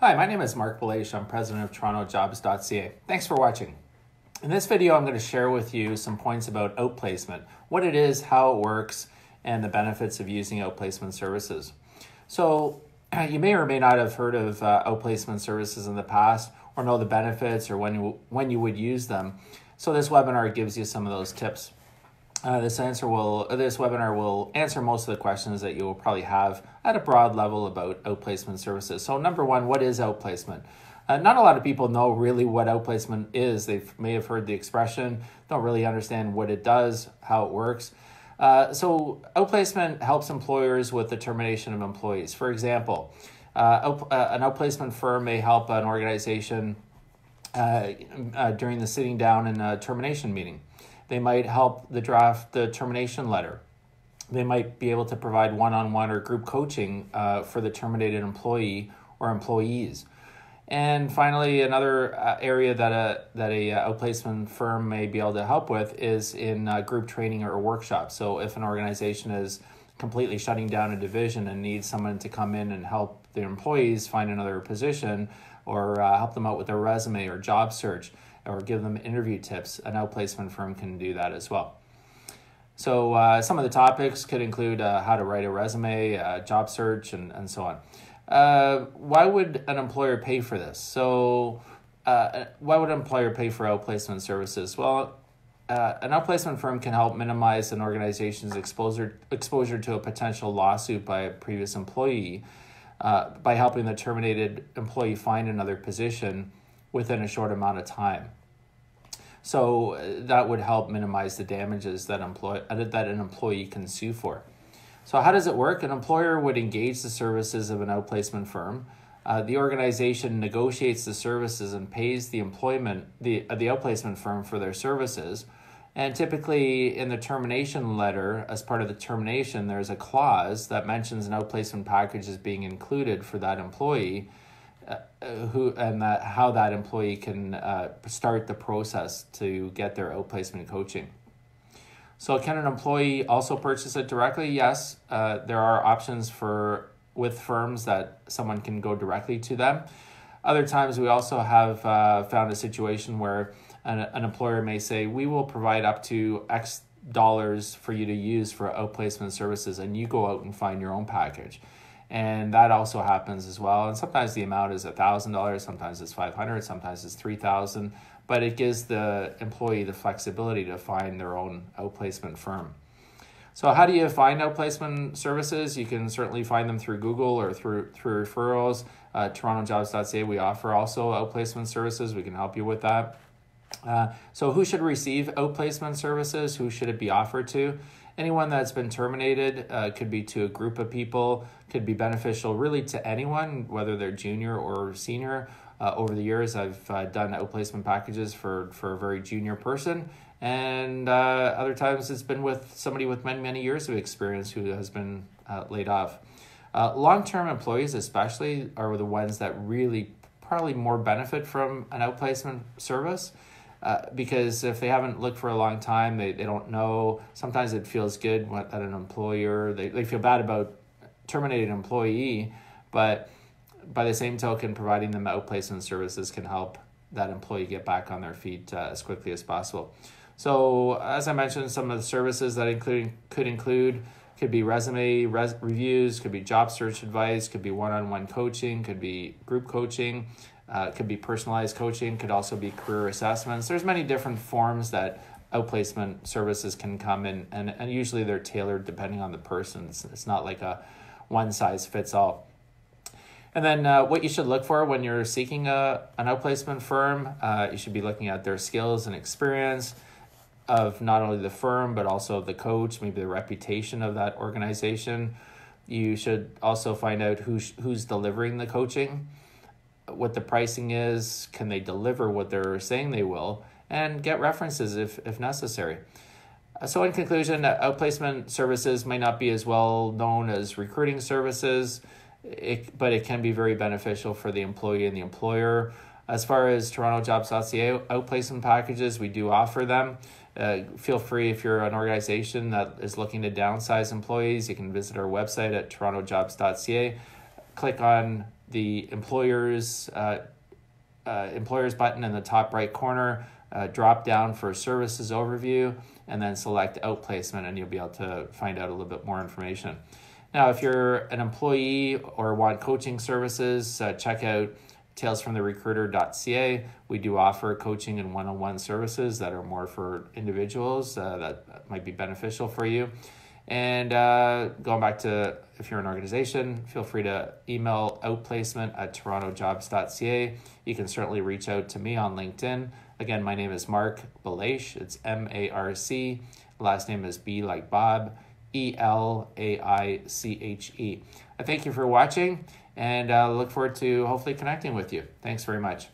Hi, my name is Marc Belaiche. I'm president of TorontoJobs.ca. Thanks for watching. In this video, I'm going to share with you some points about outplacement, what it is, how it works, and the benefits of using outplacement services. So, you may or may not have heard of uh, outplacement services in the past or know the benefits or when you, when you would use them. So, this webinar gives you some of those tips. Uh, this answer will this webinar will answer most of the questions that you will probably have at a broad level about outplacement services. So number one, what is outplacement? Uh, not a lot of people know really what outplacement is. They may have heard the expression, don't really understand what it does, how it works. Uh, so outplacement helps employers with the termination of employees. For example, uh, out, uh, an outplacement firm may help an organization uh, uh, during the sitting down in a termination meeting. They might help the draft the termination letter. They might be able to provide one on one or group coaching uh, for the terminated employee or employees. And finally, another uh, area that a that a uh, outplacement firm may be able to help with is in uh, group training or workshops. So if an organization is completely shutting down a division and needs someone to come in and help their employees find another position or uh, help them out with their resume or job search, or give them interview tips, an outplacement firm can do that as well. So uh, some of the topics could include uh, how to write a resume, uh, job search, and, and so on. Uh, why would an employer pay for this? So uh, why would an employer pay for outplacement services? Well, uh, an outplacement firm can help minimize an organization's exposure exposure to a potential lawsuit by a previous employee by helping the terminated employee find another position within a short amount of time. So uh, that would help minimize the damages that employ uh, that an employee can sue for. So how does it work? An employer would engage the services of an outplacement firm. Uh, the organization negotiates the services and pays the employment the uh, the outplacement firm for their services. And typically, in the termination letter, as part of the termination, there's a clause that mentions an outplacement package is being included for that employee who and that how that employee can uh, start the process to get their outplacement coaching. So, can an employee also purchase it directly? Yes, uh, there are options for with firms that someone can go directly to them. Other times, we also have uh, found a situation where an, an employer may say, "We will provide up to X dollars for you to use for outplacement services, and you go out and find your own package." And that also happens as well. And sometimes the amount is thousand dollars, sometimes it's five hundred, sometimes it's three thousand. But it gives the employee the flexibility to find their own outplacement firm. So how do you find outplacement services? You can certainly find them through Google or through through referrals. Uh, TorontoJobs.ca we offer also outplacement services. We can help you with that. Uh, so who should receive outplacement services? Who should it be offered to? Anyone that's been terminated uh, could be to a group of people could be beneficial really to anyone whether they're junior or senior. Uh, over the years i've uh, done outplacement packages for for a very junior person. And uh, other times it's been with somebody with many many years of experience who has been uh, laid off. Uh, long-term employees especially are the ones that really probably more benefit from an outplacement service uh, because if they haven't looked for a long time, they, they don't know. Sometimes it feels good that an employer, they, they feel bad about terminating an employee, but by the same token, providing them outplacement services can help that employee get back on their feet uh, as quickly as possible. So, as I mentioned, some of the services that include could include could be resume res- reviews, could be job search advice, could be one-on-one coaching, could be group coaching, uh, could be personalized coaching, could also be career assessments. There's many different forms that outplacement services can come in, and, and usually they're tailored depending on the person. It's, it's not like a one size fits all. And then uh, what you should look for when you're seeking a, an outplacement firm, uh, you should be looking at their skills and experience of not only the firm, but also the coach, maybe the reputation of that organization. You should also find out who's, who's delivering the coaching what the pricing is, can they deliver what they're saying they will, and get references if, if necessary. Uh, so, in conclusion, outplacement services may not be as well known as recruiting services, it, but it can be very beneficial for the employee and the employer. As far as TorontoJobs.ca outplacement packages, we do offer them. Uh, feel free if you're an organization that is looking to downsize employees, you can visit our website at torontojobs.ca click on the employers uh, uh, employers button in the top right corner, uh, drop down for services overview, and then select outplacement, and you'll be able to find out a little bit more information. Now, if you're an employee or want coaching services, uh, check out talesfromtherecruiter.ca. We do offer coaching and one on one services that are more for individuals uh, that might be beneficial for you. And uh, going back to if you're an organization, feel free to email outplacement at torontojobs.ca. You can certainly reach out to me on LinkedIn. Again, my name is Marc Belaiche. It's M A R C. Last name is B like Bob, E L A I C H E. I thank you for watching and uh, look forward to hopefully connecting with you. Thanks very much.